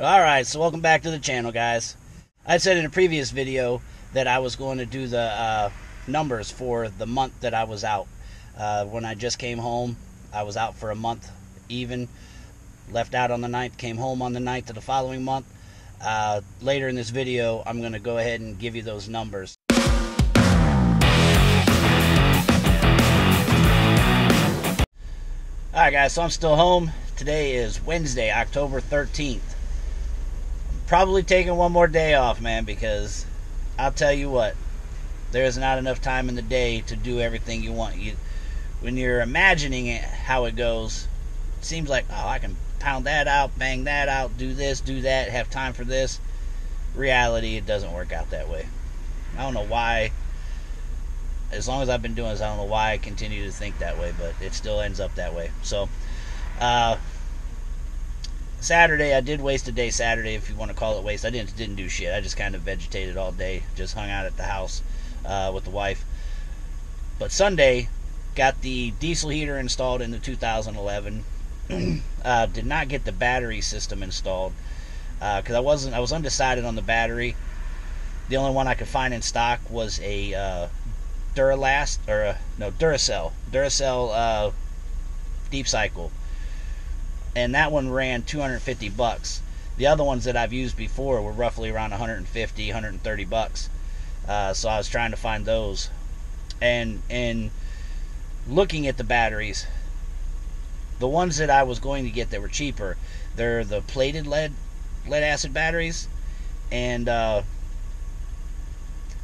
Alright, so welcome back to the channel, guys. I said in a previous video that I was going to do the uh, numbers for the month that I was out. Uh, when I just came home, I was out for a month even. Left out on the 9th, came home on the 9th of the following month. Uh, later in this video, I'm going to go ahead and give you those numbers. Alright guys, so I'm still home. Today is Wednesday, October 13th probably taking one more day off, man, because I'll tell you what, there's not enough time in the day to do everything you want. You, when you're imagining it, how it goes, it seems like, oh, I can pound that out, bang that out, do this, do that, have time for this. Reality, it doesn't work out that way. I don't know why. As long as I've been doing this, I don't know why I continue to think that way, but it still ends up that way. So, uh, Saturday, I did waste a day Saturday, if you want to call it waste. I didn't didn't do shit. I just kind of vegetated all day, just hung out at the house uh, with the wife. But Sunday, got the diesel heater installed in the 2011. uh, did not get the battery system installed because uh, I wasn't. I was undecided on the battery. The only one I could find in stock was a uh, Duralast or a, no Duracell Duracell uh, Deep Cycle and that one ran 250 bucks. The other ones that I've used before were roughly around 150, 130 bucks. Uh, so I was trying to find those, and and looking at the batteries, the ones that I was going to get that were cheaper, they're the plated lead lead acid batteries, and uh,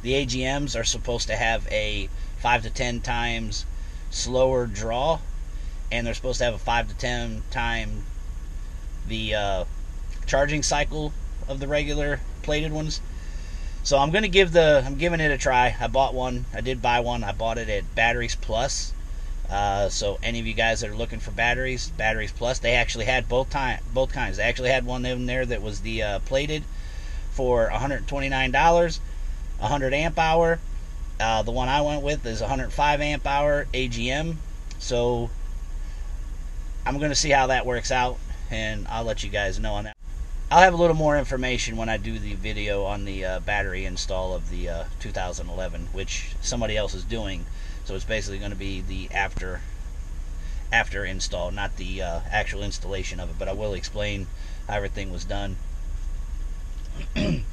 the AGMs are supposed to have a five to ten times slower draw and they're supposed to have a five to ten time the uh, charging cycle of the regular plated ones. So I'm gonna give the I'm giving it a try. I bought one. I did buy one. I bought it at Batteries Plus. Uh, so any of you guys that are looking for batteries, Batteries Plus, they actually had both time both kinds. They actually had one in there that was the uh, plated for 129 dollars, 100 amp hour. Uh, the one I went with is 105 amp hour AGM. So I'm going to see how that works out, and I'll let you guys know on that. I'll have a little more information when I do the video on the uh, battery install of the uh, 2011, which somebody else is doing. So it's basically going to be the after after install, not the uh, actual installation of it. But I will explain how everything was done. I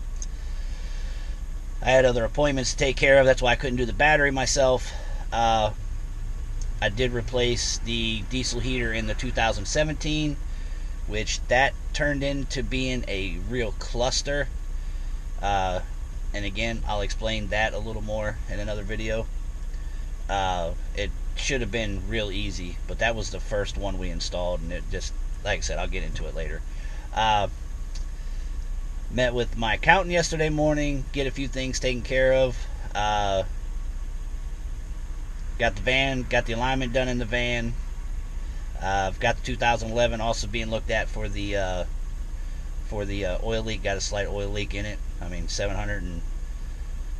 had other appointments to take care of. That's why I couldn't do the battery myself. Uh, I did replace the diesel heater in the 2017, which that turned into being a real cluster. Uh, and again, I'll explain that a little more in another video. Uh, it should have been real easy, but that was the first one we installed, and it just, like I said, I'll get into it later. Uh, met with my accountant yesterday morning, get a few things taken care of. Got the van, got the alignment done in the van. Uh, I've got the 2011 also being looked at for the uh, for the uh, oil leak. Got a slight oil leak in it. I mean, 700 and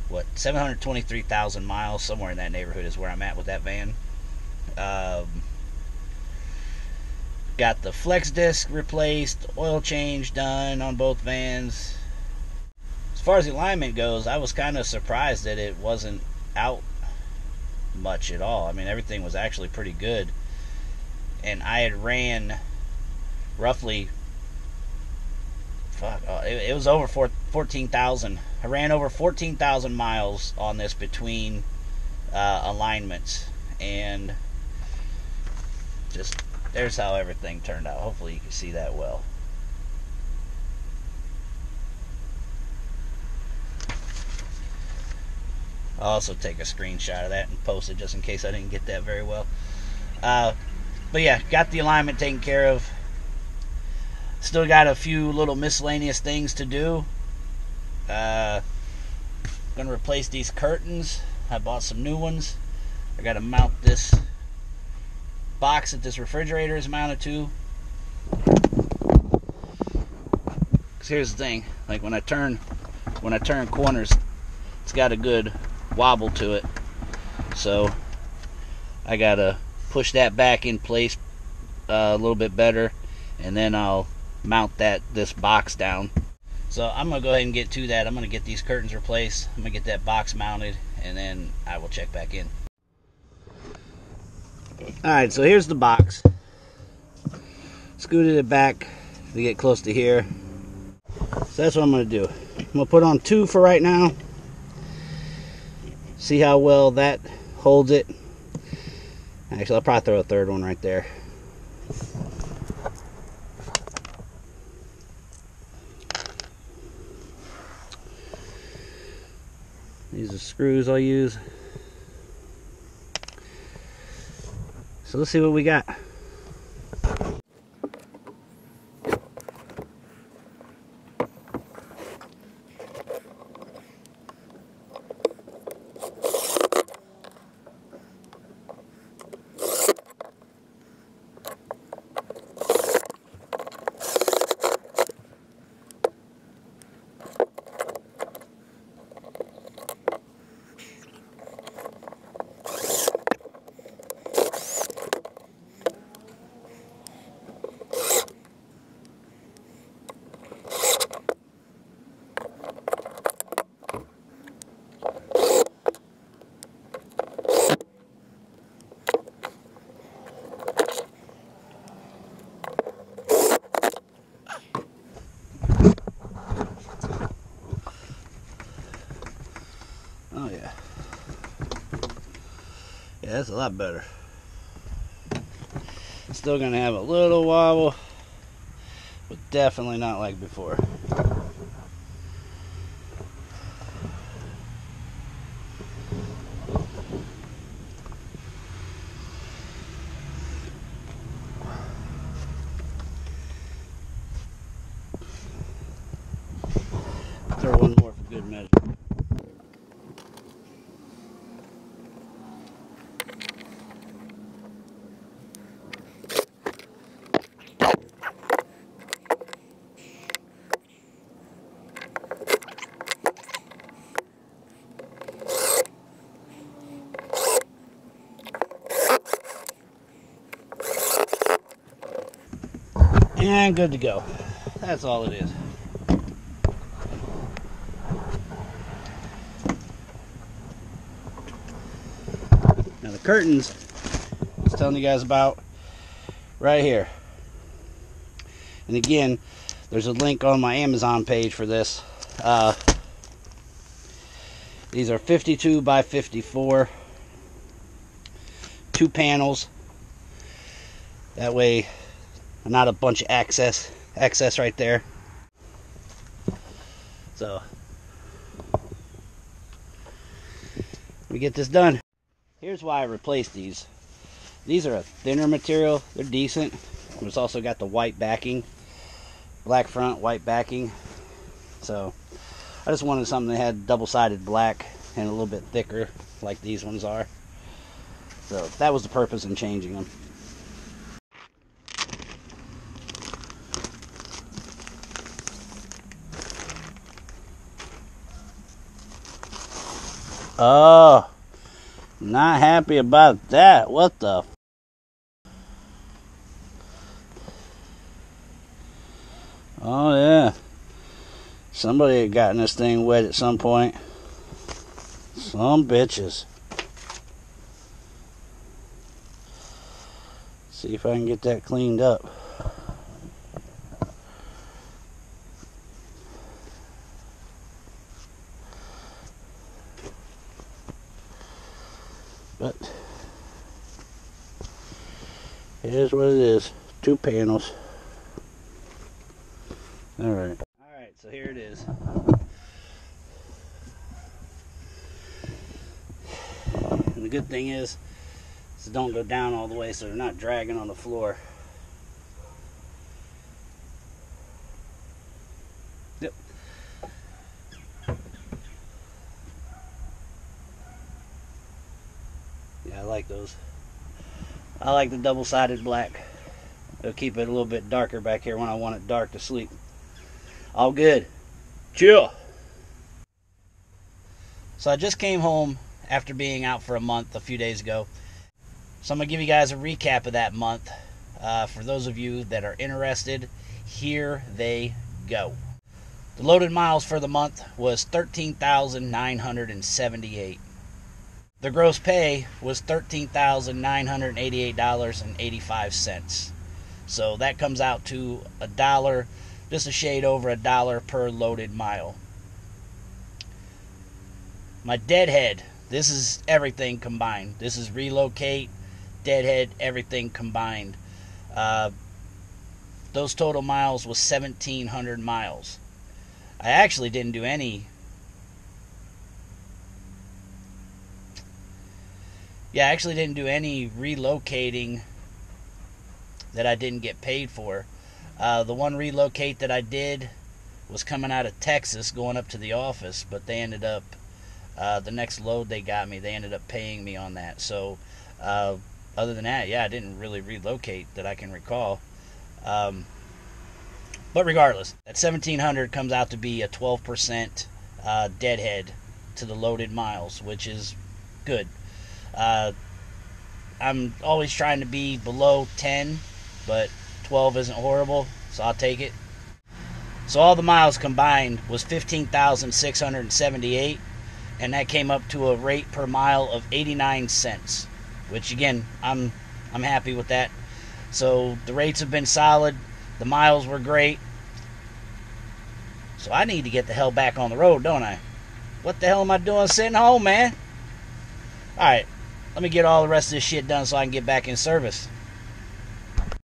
what 723,000 miles somewhere in that neighborhood is where I'm at with that van. Um, got the flex disc replaced, oil change done on both vans. As far as the alignment goes, I was kind of surprised that it wasn't out much at all. I mean, everything was actually pretty good. And I had ran roughly, fuck, uh, it, it, was over 14,000. I ran over 14,000 miles on this between uh, alignments. And just, there's how everything turned out. Hopefully you can see that well. I'll also take a screenshot of that and post it just in case I didn't get that very well. Uh, but yeah, got the alignment taken care of. Still got a few little miscellaneous things to do. Uh, gonna replace these curtains. I bought some new ones. I gotta mount this box that this refrigerator is mounted to. Cause here's the thing, like when I turn when I turn corners, it's got a good wobble to it. So I gotta push that back in place uh, a little bit better, and then I'll mount that this box down. So I'm gonna go ahead and get to that. I'm gonna get these curtains replaced. I'm gonna get that box mounted, and then I will check back in. All right, so here's the box. Scooted it back to get close to here. So that's what I'm gonna do. I'm gonna put on two for right now. See how well that holds it. Actually, I'll probably throw a third one right there. These are screws I'll use. So let's see what we got. Oh yeah. Yeah, that's a lot better. Still gonna have a little wobble, but definitely not like before. Throw one more for good measure. And good to go. That's all it is. Now the curtains I was telling you guys about right here. And again, there's a link on my Amazon page for this. Uh, these are 52 by 54. Two panels. That way not a bunch of access excess right there. So we get this done. Here's why I replaced these. These are a thinner material. They're decent. It's also got the white backing, black front, white backing. So I just wanted something that had double-sided black and a little bit thicker, like these ones are. So that was the purpose in changing them. Oh, not happy about that. What the? Oh yeah, somebody had gotten this thing wet at some point. Some bitches. See if I can get that cleaned up. But it is what it is. Two panels. Alright. Alright, so here it is. And the good thing is, is don't go down all the way so they're not dragging on the floor. Yep. Yeah, I like those. I like the double-sided black. It'll keep it a little bit darker back here when I want it dark to sleep. All good. Chill. So I just came home after being out for a month a few days ago. So I'm going to give you guys a recap of that month. Uh, for those of you that are interested, here they go. The loaded miles for the month was 13,978. The gross pay was $13,988.85. So that comes out to a dollar, just a shade over a dollar per loaded mile. My deadhead, this is everything combined. This is relocate, deadhead, everything combined. Uh, those total miles was 1,700 miles. I actually didn't do any Yeah, I actually didn't do any relocating that I didn't get paid for. Uh, the one relocate that I did was coming out of Texas going up to the office, but they ended up, uh, the next load they got me, they ended up paying me on that. So, uh, other than that, yeah, I didn't really relocate that I can recall. Um, but regardless, that 1700 comes out to be a 12% uh, deadhead to the loaded miles, which is good. Uh, I'm always trying to be below 10, but 12 isn't horrible, so I'll take it. So all the miles combined was 15,678, and that came up to a rate per mile of 89 cents, which again, I'm I'm happy with that. So the rates have been solid, the miles were great. So I need to get the hell back on the road, don't I? What the hell am I doing sitting home, man? All right, let me get all the rest of this shit done so I can get back in service.